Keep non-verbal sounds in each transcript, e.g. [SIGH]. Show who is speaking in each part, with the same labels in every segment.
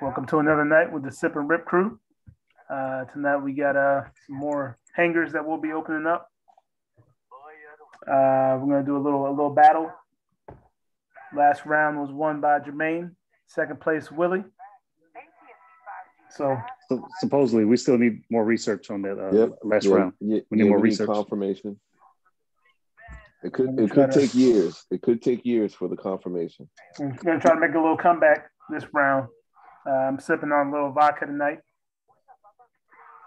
Speaker 1: Welcome to another night with the Sip and Rip crew. Uh, tonight we got uh, some more hangers that we'll be opening up. Uh, we're gonna do a little a little battle. Last round was won by Jermaine. Second place, Willie. So
Speaker 2: So supposedly, we still need more research on that uh,
Speaker 3: Yep.
Speaker 2: last
Speaker 3: Yeah,
Speaker 2: round.
Speaker 3: Yeah,
Speaker 2: We need
Speaker 3: yeah,
Speaker 2: more research.
Speaker 3: confirmation. It could it
Speaker 1: try
Speaker 3: could
Speaker 1: to-
Speaker 3: take years. It could take years for the confirmation.
Speaker 1: I'm gonna try to make a little comeback this round. Uh, I'm sipping on a little vodka tonight.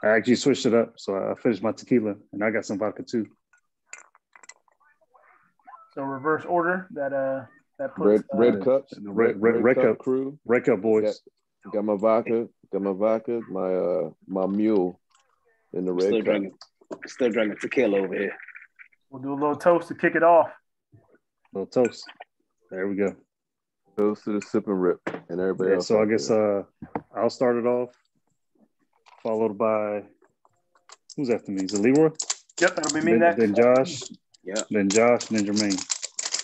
Speaker 2: I actually switched it up, so I finished my tequila, and I got some vodka too.
Speaker 1: So reverse order that uh that
Speaker 3: Red
Speaker 1: puts uh,
Speaker 3: red cups,
Speaker 2: the red- red- red cup.
Speaker 3: crew.
Speaker 2: red cup boys.
Speaker 3: Got my vodka, got my vodka, my uh my mule in the
Speaker 4: Still
Speaker 3: red cup.
Speaker 4: drinking, still drinking tequila over here.
Speaker 1: we'll do a little toast to kick it off.
Speaker 2: A little toast. There we go.
Speaker 3: Goes to the sip and rip, and everybody
Speaker 2: Yeah,
Speaker 3: else.
Speaker 2: so I guess uh, I'll start it off, followed by who's after me? Is it Leroy?
Speaker 1: Yep, that'll be me
Speaker 2: Then,
Speaker 1: next.
Speaker 2: then Josh.
Speaker 4: Yeah.
Speaker 2: Then Josh. Then Jermaine.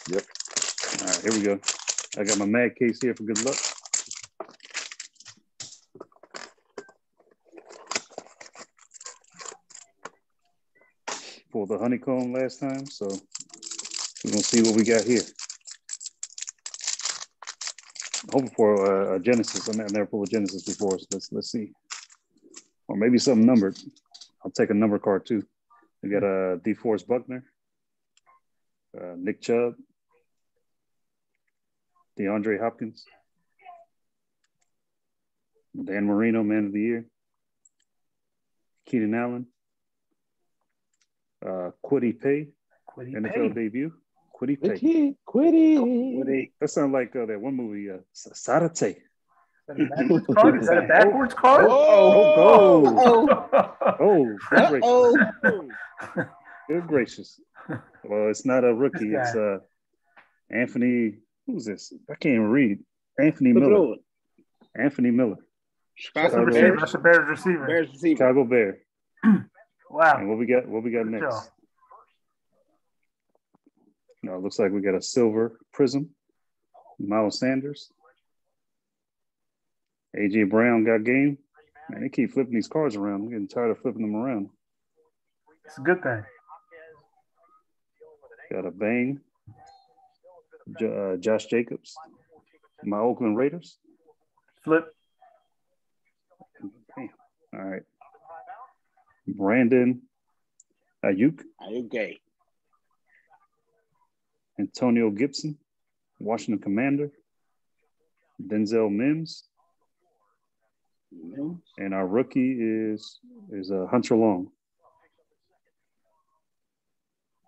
Speaker 3: Yep.
Speaker 2: All right, here we go. I got my mad case here for good luck. Pulled the honeycomb last time, so we're gonna see what we got here. Hoping for uh, a Genesis. I never pulled a Genesis before, so let's let's see, or maybe something numbered. I'll take a number card too. We got a uh, DeForest Buckner, uh, Nick Chubb, DeAndre Hopkins, Dan Marino, Man of the Year, Keenan Allen, uh, Kwity Paye,
Speaker 1: Kwity
Speaker 2: NFL
Speaker 1: Paye.
Speaker 2: debut, Kwity
Speaker 3: The
Speaker 2: Paye.
Speaker 3: kid, quitty.
Speaker 2: That sounds like uh, that one movie, uh, Sarate.
Speaker 1: Is that a backwards card? Is that a [LAUGHS] backwards card?
Speaker 2: Oh,
Speaker 4: Oh,
Speaker 2: Oh, good gracious.
Speaker 4: oh,
Speaker 2: Good gracious. Well, it's not a rookie. It's uh, Anthony. Who's this? I can't even read. Anthony
Speaker 4: Look
Speaker 2: Miller. Anthony Miller,
Speaker 1: That's a
Speaker 2: Chicago
Speaker 1: receiver.
Speaker 2: Bears.
Speaker 1: That's a Bears receiver.
Speaker 4: Bears receiver.
Speaker 2: Chicago Bear. [CLEARS THROAT] And
Speaker 1: Wow.
Speaker 2: what we got? What we got
Speaker 1: Good
Speaker 2: next?
Speaker 1: Job.
Speaker 2: No, it looks like we got a silver prism. Miles Sanders. AJ Brown got game. Man, they keep flipping these cards around. I'm getting tired of flipping them around.
Speaker 1: It's a good thing.
Speaker 2: Got a bang. Jo- uh, Josh Jacobs. My Oakland Raiders.
Speaker 1: Flip.
Speaker 2: Damn. All right. Brandon Aiyuk,
Speaker 4: Okay.
Speaker 2: Antonio Gibson, Washington Commander, Denzel Mims, and our rookie is is uh, Hunter Long.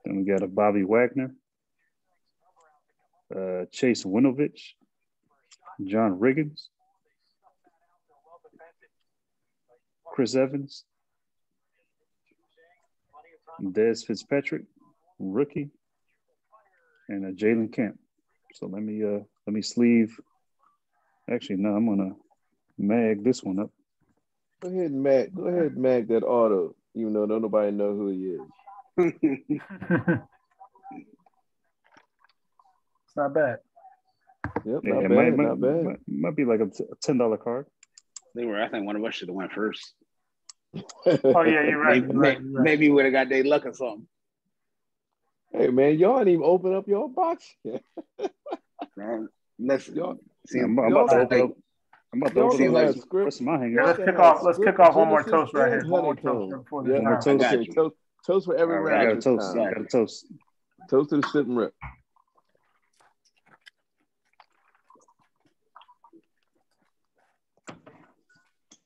Speaker 2: Then we got a Bobby Wagner, uh, Chase Winovich, John Riggins, Chris Evans, Dez Fitzpatrick, rookie, and a Jalen Camp. So let me uh let me sleeve. Actually, no, I'm gonna mag this one up.
Speaker 3: Go ahead and mag. Go ahead and mag that auto, even though don't nobody know who he is. [LAUGHS]
Speaker 1: it's not bad.
Speaker 3: Yep,
Speaker 2: Yeah,
Speaker 3: not
Speaker 2: it
Speaker 3: bad,
Speaker 2: might,
Speaker 3: not
Speaker 2: might,
Speaker 3: bad.
Speaker 2: might, might be like a ten dollar card.
Speaker 4: They were. I think one of us should have went first.
Speaker 1: Oh yeah, you're right.
Speaker 4: Maybe,
Speaker 1: You're right, right.
Speaker 4: maybe would have got their luck or something.
Speaker 3: Hey man, y'all didn't even open up your box yet. [LAUGHS]
Speaker 4: Man, Listen,
Speaker 3: Y'all-
Speaker 4: see,
Speaker 2: I'm, I'm
Speaker 3: y'all
Speaker 2: about to
Speaker 3: got-
Speaker 2: open up. I'm about to
Speaker 3: y'all
Speaker 2: open
Speaker 4: got
Speaker 2: up
Speaker 3: script.
Speaker 2: rest of my
Speaker 1: Yeah, let's kick off. Let's kick off one more toast right here. One more toast
Speaker 3: honeycomb.
Speaker 1: before
Speaker 3: Yeah,
Speaker 1: this
Speaker 2: more toast.
Speaker 4: I
Speaker 3: Okay, toast, toast for every
Speaker 4: All right,
Speaker 2: I
Speaker 3: round.
Speaker 2: got a toast.
Speaker 3: time.
Speaker 2: I got a toast.
Speaker 3: Toast to the sip and rip.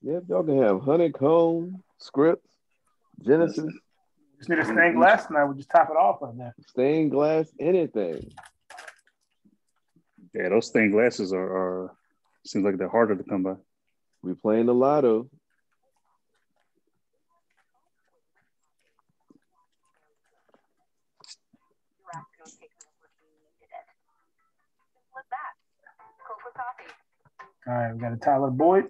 Speaker 3: Yep, y'all can have honeycomb, scripts, Genesis,
Speaker 1: Just need a stained glass tonight. We just top it off on that.
Speaker 3: stained glass, anything.
Speaker 2: Yeah, those stained glasses are, are seems like they're harder to come by.
Speaker 3: We playing the lotto.
Speaker 1: All right, we got a Tyler Boyd.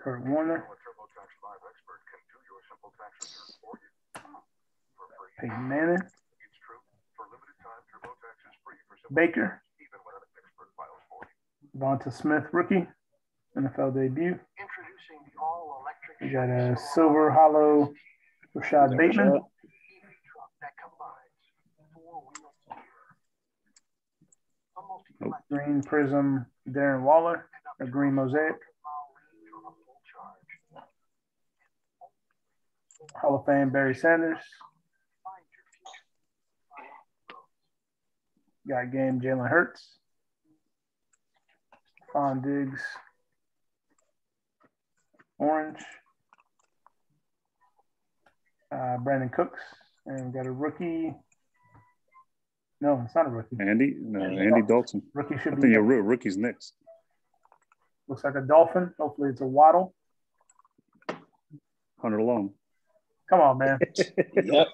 Speaker 1: Kurt Warner. Manning. Baker. Vonta Smith, rookie, NFL debut. We got a silver hollow Rashod Bateman. Green prism Darren Waller, a green mosaic. Hall of Fame Barry Sanders. Got game Jalen Hurts. Fawn Diggs. Orange. Uh, Brandin Cooks. And we got a rookie. No, it's not a rookie.
Speaker 2: Andy, no, Andy Dalton.
Speaker 1: Rookie
Speaker 2: I
Speaker 1: should
Speaker 2: think
Speaker 1: be
Speaker 2: your roo- rookie's next.
Speaker 1: looks like a dolphin. Hopefully it's a waddle.
Speaker 2: Hunter Long.
Speaker 1: Come on, man. [LAUGHS] [LAUGHS]
Speaker 4: Yep.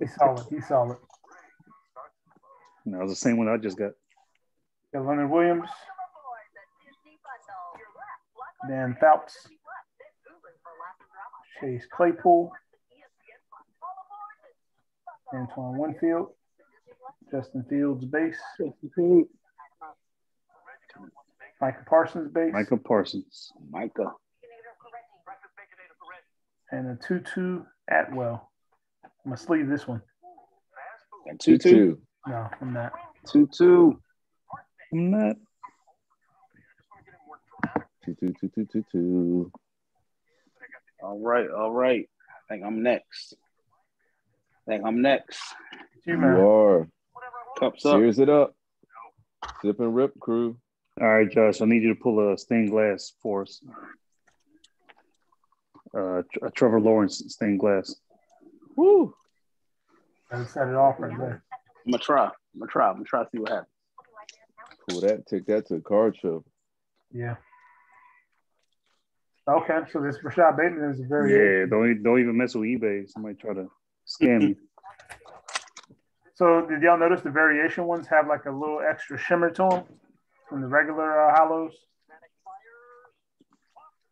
Speaker 1: He's solid. He's solid.
Speaker 2: No, it was the same one I just got.
Speaker 1: Leonard Williams. Then Phelps. Chase Claypool. Antoine Winfield. Justin Fields base. Micah Parsons base.
Speaker 2: Micah Parsons.
Speaker 4: Micah.
Speaker 1: And a 2 2 Atwell. I must leave this one.
Speaker 4: 2
Speaker 3: 2.
Speaker 1: No, I'm not.
Speaker 4: Two two.
Speaker 2: I'm not.
Speaker 3: Two, two, two, two, two, two.
Speaker 4: All right, all right. I think I'm next. I think I'm next.
Speaker 1: You,
Speaker 3: You are.
Speaker 4: Cups up.
Speaker 3: Sears it up. Sip and rip crew.
Speaker 2: All right, Josh, I need you to pull a stained glass for us. Uh, a Trevor Lawrence stained glass.
Speaker 3: Woo.
Speaker 1: I set it off right there.
Speaker 4: I'm gonna try. I'm gonna try. I'm gonna try to see what happens.
Speaker 3: Pull that. Take that to a card show.
Speaker 1: Yeah. Okay, so this Rashod Bateman is very
Speaker 2: Yeah, don't don't even mess with eBay. Somebody try to scam you. [LAUGHS]
Speaker 1: So did y'all notice the variation ones have like a little extra shimmer to them from the regular uh, hollows?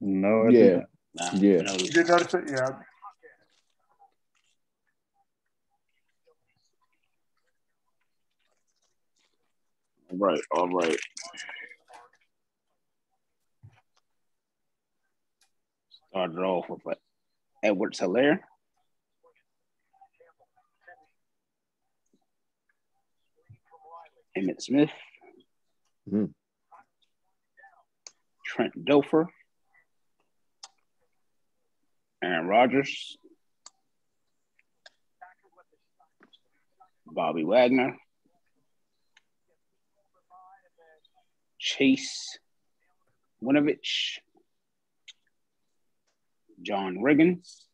Speaker 2: No, I
Speaker 3: Yeah.
Speaker 2: didn't.
Speaker 4: Nah,
Speaker 3: Yeah.
Speaker 1: You did notice it? Yeah.
Speaker 4: All right, all right. Started off with what? Edwards Helaire. Emmitt Smith.
Speaker 3: Hmm.
Speaker 4: Trent Dilfer. Aaron Rodgers. Bobby Wagner. Chase Winovich, John Riggins,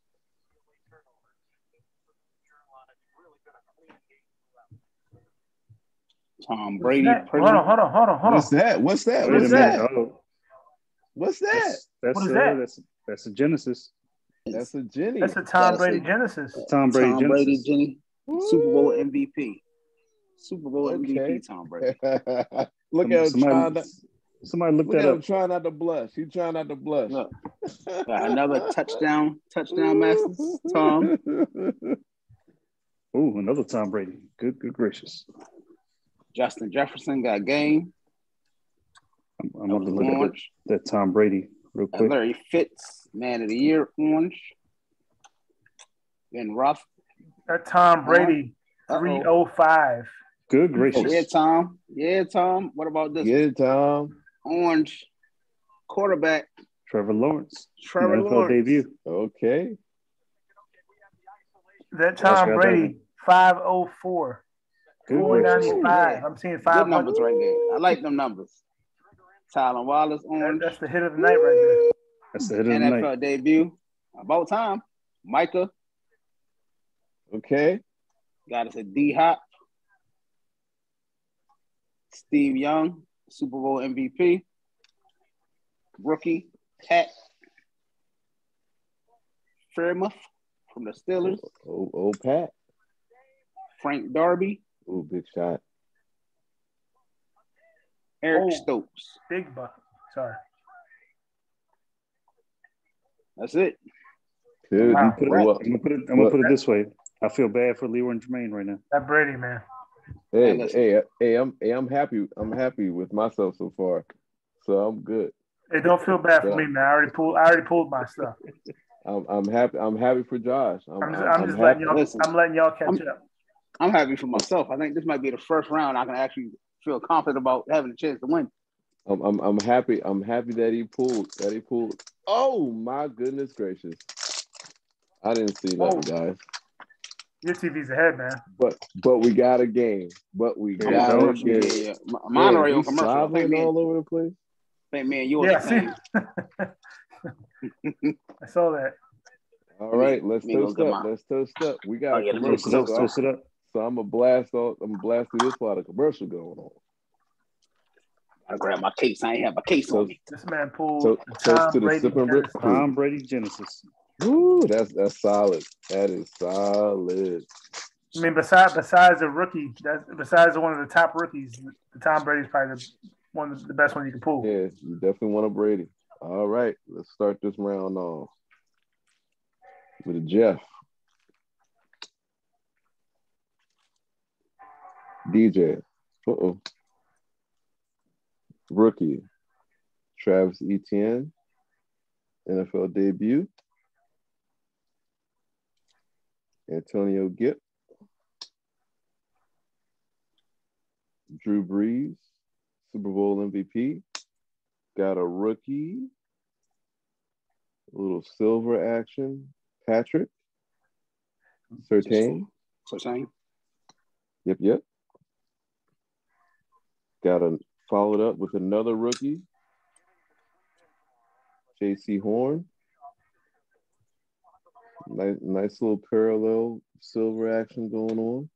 Speaker 4: Tom Brady.
Speaker 1: Hold on, hold on, hold on, hold on.
Speaker 3: What's that? What's that?
Speaker 1: What
Speaker 3: What's
Speaker 1: is
Speaker 3: that?
Speaker 1: that?
Speaker 2: Oh,
Speaker 3: What's that?
Speaker 2: that's that's,
Speaker 1: What is
Speaker 2: uh,
Speaker 1: that?
Speaker 2: that's that's a Genesis.
Speaker 3: That's a Jenny.
Speaker 1: That's a Tom
Speaker 4: That's
Speaker 1: Brady
Speaker 4: it.
Speaker 1: Genesis.
Speaker 2: Tom Brady
Speaker 4: Tom Brady,
Speaker 2: Genesis.
Speaker 4: Jenny, Super Bowl MVP. Super Bowl
Speaker 3: Okay.
Speaker 4: MVP, Tom Brady. [LAUGHS]
Speaker 3: look at him
Speaker 2: somebody,
Speaker 3: trying to
Speaker 2: somebody look
Speaker 3: look
Speaker 2: that
Speaker 3: at him trying not to blush. He's trying not to blush.
Speaker 4: Look, [LAUGHS] another touchdown, touchdown masters, Tom. [LAUGHS]
Speaker 2: Ooh, another Tom Brady. Good, good gracious.
Speaker 4: Justin Jefferson got game.
Speaker 2: I'm, I'm going to look at that, that Tom Brady real quick.
Speaker 4: Larry Fitz, man of the year, orange. Ben Ruff.
Speaker 1: That Tom Brady
Speaker 4: Uh-oh.
Speaker 1: 305.
Speaker 2: Good
Speaker 4: Oh,
Speaker 2: gracious.
Speaker 4: yeah, Tom. Yeah, Tom. What about this?
Speaker 3: Yeah, Tom.
Speaker 4: Orange quarterback,
Speaker 2: Trevor Lawrence.
Speaker 4: Trevor
Speaker 2: NFL
Speaker 4: Lawrence.
Speaker 2: debut.
Speaker 3: Okay.
Speaker 1: That
Speaker 2: Josh
Speaker 1: Tom
Speaker 2: got that
Speaker 1: Brady 504.
Speaker 2: Good gracious.
Speaker 1: 495. I'm seeing
Speaker 4: Good
Speaker 1: 500.
Speaker 4: numbers right there. I like them numbers. Tylan Wallace,
Speaker 1: That-
Speaker 4: orange.
Speaker 1: that's the hit of the night right there.
Speaker 2: That's the hit of the night.
Speaker 4: NFL debut. About time. Micah
Speaker 3: Okay.
Speaker 4: got us a D Hop. Steve Young, Super Bowl MVP. Rookie, Pat Freiermuth from the Steelers.
Speaker 3: Oh, oh, oh Pat.
Speaker 4: Frank Darby,
Speaker 3: Oh, big shot.
Speaker 4: Eric
Speaker 1: Oh.
Speaker 4: Stokes.
Speaker 1: Big buck. Sorry.
Speaker 4: That's it.
Speaker 3: Good.
Speaker 1: Wow.
Speaker 2: Put it- I'm gonna put it. I'm gonna put it this way. I feel bad for Leroy and Jermaine right now.
Speaker 1: That Brady, man.
Speaker 3: Hey,
Speaker 4: listen.
Speaker 3: hey, hey, I'm hey, I'm happy. I'm happy with myself so far. So I'm good.
Speaker 1: Hey, don't feel bad for me, man. I already pulled. I already pulled my stuff.
Speaker 3: I'm I'm happy. I'm happy for Josh. I'm,
Speaker 1: I'm just,
Speaker 3: I'm,
Speaker 1: I'm
Speaker 3: I'm
Speaker 1: just
Speaker 3: happy.
Speaker 1: letting y'all.
Speaker 4: Listen,
Speaker 1: I'm letting y'all catch
Speaker 4: I'm-
Speaker 1: up.
Speaker 4: I'm happy for myself. I think this might be the first round I can actually feel confident about having a chance to win.
Speaker 3: I'm, I'm I'm happy. I'm happy that he pulled. That he pulled. Oh my goodness gracious! I didn't see
Speaker 4: that,
Speaker 3: nothing, guys.
Speaker 1: Your TV's ahead, man.
Speaker 3: But but we got a game. But we
Speaker 2: Yeah,
Speaker 3: got a
Speaker 4: yeah,
Speaker 3: game.
Speaker 4: yeah, yeah. M- Mine already
Speaker 3: Yeah,
Speaker 4: on
Speaker 3: he's
Speaker 4: commercial. I think
Speaker 3: slobbering
Speaker 4: me, and,
Speaker 3: all over the place.
Speaker 4: I think me you on
Speaker 1: Yeah,
Speaker 4: the
Speaker 1: see. [LAUGHS] I saw that.
Speaker 3: All right, let's
Speaker 4: me
Speaker 3: toast up. Let's toast up. We got
Speaker 4: Oh, yeah, let's
Speaker 2: Toast
Speaker 3: commercial. So, I'm,
Speaker 2: toast it up.
Speaker 3: so I'm gonna blast off. I'm gonna blast through this while the commercial going on.
Speaker 4: I grab my case. I ain't have my case on me.
Speaker 1: This man pulled
Speaker 3: So-
Speaker 1: the
Speaker 3: toast
Speaker 1: Tom
Speaker 3: to the
Speaker 1: Brady
Speaker 3: sip and rip
Speaker 1: Genesis.
Speaker 2: Tom Brady Genesis.
Speaker 3: Woo, that's that's solid. That is solid.
Speaker 1: I mean, besides besides a rookie, that besides one of the top rookies, the Tom Brady's probably the, one of the best one you can pull.
Speaker 3: Yeah, you definitely want a Brady. All right, let's start this round off with a Jeff. DJ. Uh-oh. Rookie. Travis Etienne. NFL debut. Antonio Gipp. Drew Brees. Super Bowl MVP. Got a rookie. A little silver action. Patrick.
Speaker 4: Surtain. Saying,
Speaker 3: Yep, yep. Got a followed up with another rookie. Jaycee Horn. Nice, nice little parallel silver action going on.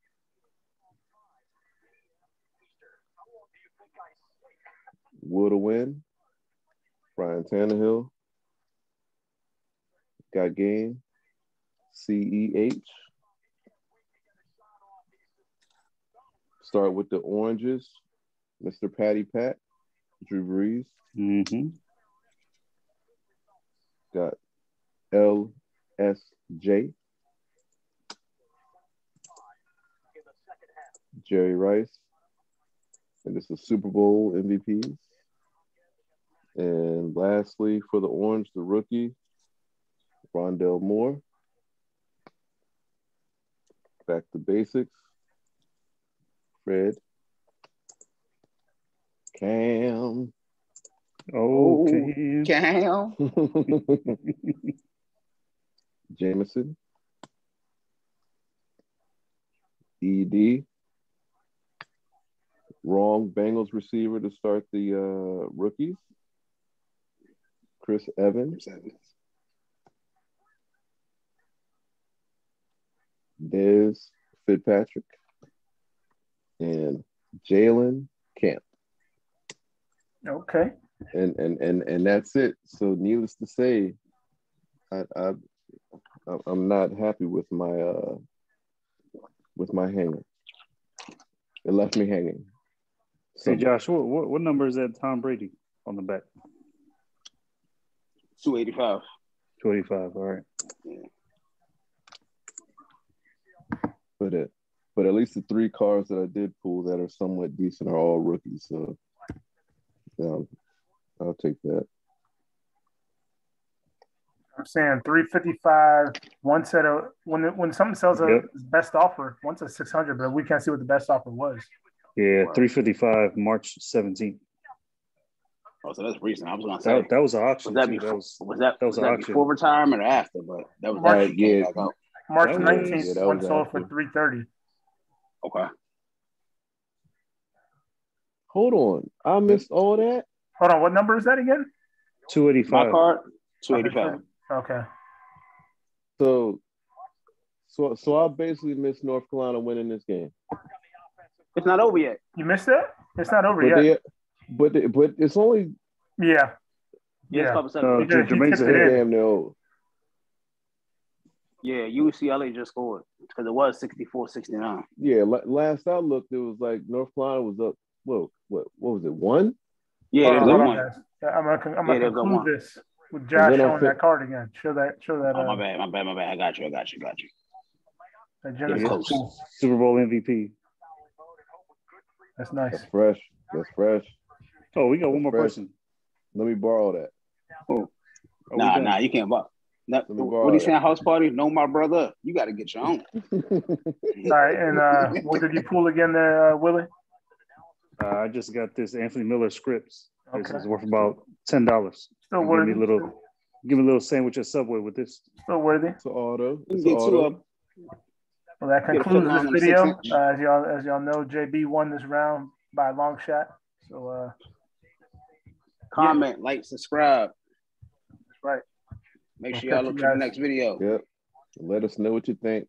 Speaker 3: Would have win. Brian Tannehill. Got game. CEH. Start with the oranges. Mr. Patty Pat. Drew Brees.
Speaker 2: Mm-hmm.
Speaker 3: Got LSJ. Jerry Rice. And this is Super Bowl MVPs. And lastly, for the orange, the rookie, Rondale Moore. Back to basics. Fred. Cam. Oh, oh.
Speaker 2: Okay.
Speaker 4: Cam. [LAUGHS] [LAUGHS]
Speaker 3: Jameson. ED. Wrong Bengals receiver to start the uh, rookies. Chris Evans. Dez Fitzpatrick. And Jalen Camp.
Speaker 1: Okay.
Speaker 3: and and and and that's it. So, needless to say, I, I I'm not happy with my uh with my hanger. It left me hanging. So,
Speaker 2: Hey Josh, what, what what number is that Tom Brady on the back?
Speaker 4: 285.
Speaker 2: 25. All right.
Speaker 3: but it, but at least the three cars that I did pull that are somewhat decent are all rookies. So, yeah, I'll take that.
Speaker 1: I'm saying 355. One set of when when something sells a best offer, one's a 600, but we can't see what the best offer was.
Speaker 2: Yeah, 355, March 17th.
Speaker 4: Oh, so that's recent. I was gonna say.
Speaker 2: That, that was an auction.
Speaker 4: was that before?
Speaker 2: That
Speaker 4: was,
Speaker 2: was,
Speaker 4: that,
Speaker 2: that
Speaker 4: was
Speaker 2: was
Speaker 4: that
Speaker 2: auction.
Speaker 4: before retirement or after? But that was
Speaker 1: March-
Speaker 4: after he came
Speaker 3: Yeah.
Speaker 1: March 19th,
Speaker 3: yeah, that
Speaker 1: one sold for 330.
Speaker 4: Okay.
Speaker 3: Hold on, I missed all that.
Speaker 1: Hold on, what number is that again?
Speaker 2: 285.
Speaker 4: My card, 285.
Speaker 1: Okay.
Speaker 3: So, so, so I basically missed North Carolina winning this game.
Speaker 4: It's not over yet.
Speaker 1: You missed it? It's not over
Speaker 3: But
Speaker 1: yet.
Speaker 3: they, but they, but it's only
Speaker 1: yeah.
Speaker 4: Yeah,
Speaker 1: Yeah.
Speaker 4: it's a
Speaker 2: Uh,
Speaker 4: seconds.
Speaker 1: He just- he
Speaker 2: Jermaine's
Speaker 1: tipped it
Speaker 2: ahead.
Speaker 1: in.
Speaker 3: damn near over.
Speaker 4: Yeah, UCLA just scored because it was 64 69.
Speaker 3: Yeah, la- last I looked, it was like North Carolina was up. Whoa, what? What was it? One?
Speaker 4: Yeah,
Speaker 1: Hold
Speaker 4: there's
Speaker 1: on,
Speaker 4: a
Speaker 1: hold on,
Speaker 4: one.
Speaker 1: I'm gonna, I'm
Speaker 4: Yeah,
Speaker 1: gonna
Speaker 4: there's a
Speaker 1: conclude this with Josh showing
Speaker 3: fit-
Speaker 1: that card again. Show that, show that.
Speaker 4: Oh, my
Speaker 1: Uh,
Speaker 4: bad, my bad, my bad. I got you, I got you, got you.
Speaker 1: that Genesis
Speaker 2: Super Bowl MVP.
Speaker 1: That's nice.
Speaker 3: That's fresh. That's fresh.
Speaker 2: Oh, we got one more
Speaker 3: Fresh.
Speaker 2: person.
Speaker 3: Let me borrow that.
Speaker 2: Are we
Speaker 4: Nah, nah, you can't buy. Nah,
Speaker 3: Let me borrow
Speaker 4: what he
Speaker 3: that.
Speaker 4: saying? House party? No, my brother. You got to get your own. [LAUGHS]
Speaker 1: All right, and uh, what did you pull again there, uh, Willie?
Speaker 2: Uh, I just got this Anthony Miller scripts. This
Speaker 1: Okay.
Speaker 2: is worth about ten dollars.
Speaker 1: Still
Speaker 2: Give
Speaker 1: worthy.
Speaker 2: me a little, give me a little sandwich at Subway with this.
Speaker 1: Still worthy.
Speaker 3: It's an auto. It's an auto.
Speaker 1: Well, that concludes this video. Uh, as y'all as y'all know, JB won this round by a long shot. So uh,
Speaker 4: Comment, like, subscribe.
Speaker 1: that's right.
Speaker 4: Make sure
Speaker 1: I'll
Speaker 4: y'all look
Speaker 1: you
Speaker 4: for the next video.
Speaker 3: Yep. Let us know what you think.